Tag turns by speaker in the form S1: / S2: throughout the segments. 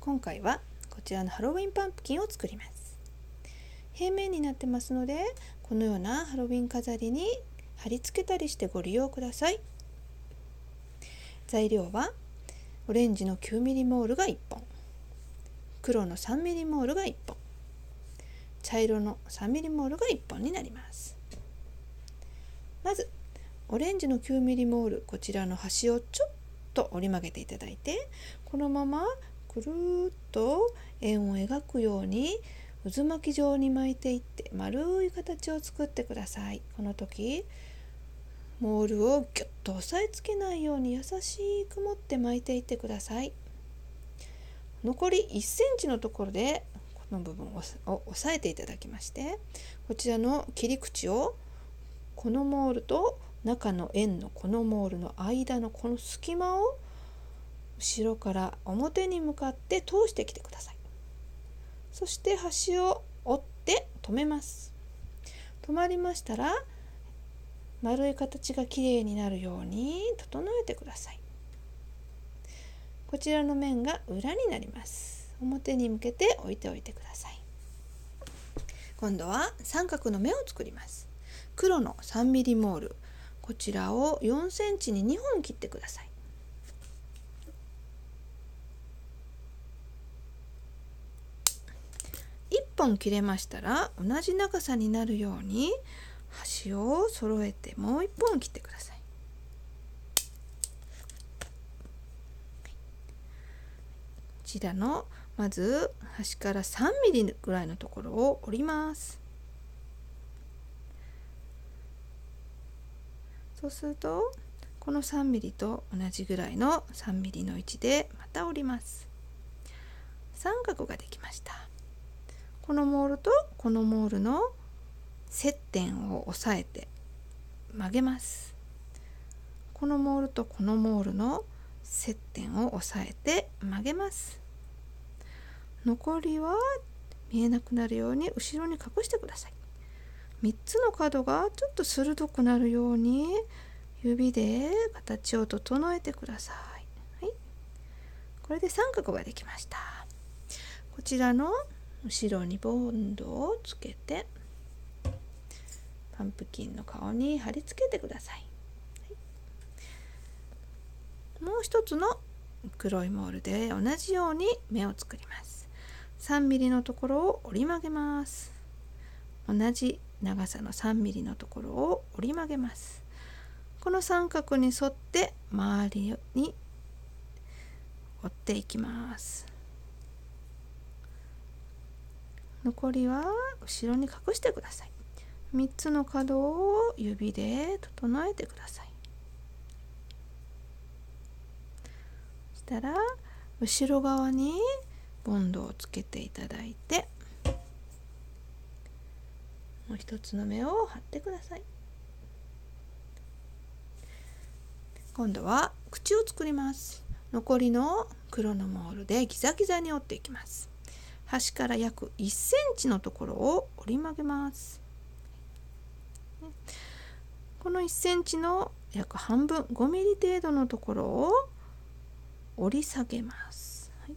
S1: 今回はこちらのハロウィンパンプキンを作ります。平面になってますのでこのようなハロウィン飾りに貼り付けたりしてご利用ください。材料はオレンジの 9mm モールが1本黒の 3mm モールが1本茶色の 3mm モールが1本になります。まずオレンジの 9mm モールこちらの端をちょっと折り曲げていただいてこのままくるっと円を描くように渦巻き状に巻いていって丸い形を作ってください。この時モールをギュッと押さえつけないように優しく持って巻いていってください。残り1センチのところでこの部分を押さえていただきましてこちらの切り口をこのモールと中の円のこのモールの間のこの隙間を後ろから表に向かって通してきてください。そして端を折って止めます。止まりましたら丸い形がきれいになるように整えてください。こちらの面が裏になります。表に向けて置いておいてください。今度は三角の目を作ります。黒の 3mm モール。こちらを4センチに2本切ってください1本切れましたら同じ長さになるように端を揃えてもう1本切ってください。こちらのまず端から 3mm ぐらいのところを折ります。そうするとこの 3mm と同じぐらいの 3mm の位置でまた折ります三角ができましたこのモールとこのモールの接点を押さえて曲げます。このモールとこのモールの接点を押さえて曲げます。残りは見えなくなるように後ろに隠してください。3つの角がちょっと鋭くなるように指で形を整えてください、はい、これで三角ができました。こちらの後ろにボンドをつけてパンプキンの顔に貼り付けてください、はい、もう一つの黒いモールで同じように目を作ります。3mm のところを折り曲げます。同じ長さの 3mm のところを折り曲げます。この三角に沿って周りに折っていきます。残りは後ろに隠してください。3つの角を指で整えてください。そしたら後ろ側にボンドをつけていただいてもう一つの目を貼ってください。今度は口を作ります。残りの黒のモールでギザギザに折っていきます。端から約1センチのところを折り曲げます。この1センチの約半分5ミリ程度のところを折り下げます、はい、こ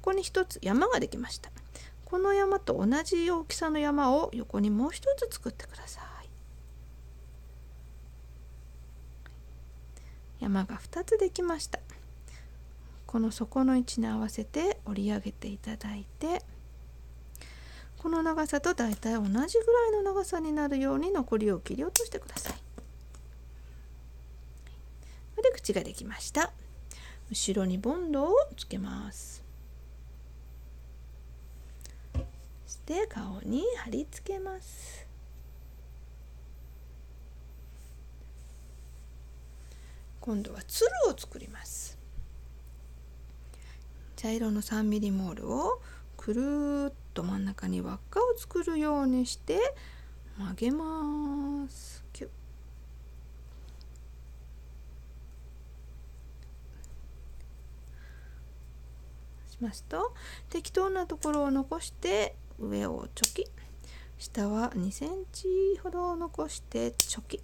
S1: こに一つ山ができました。この山と同じ大きさの山を横にもう一つ作ってください。山が2つできました。この底の位置に合わせて折り上げていただいてこの長さと大体同じぐらいの長さになるように残りを切り落としてください。で口ができました。後ろにボンドをつけます。して顔に貼り付けます。今度はつるを作ります。茶色の 3mm モールをくるっと真ん中に輪っかを作るようにして曲げます。キュッ。しますと適当なところを残して上をチョキ。下は2センチほど残してチョキ。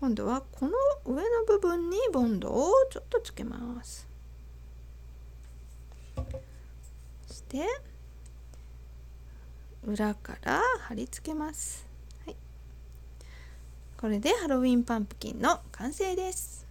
S1: 今度はこの上の部分にボンドをちょっとつけます。そして裏から貼り付けます、はい、これでハロウィンパンプキンの完成です。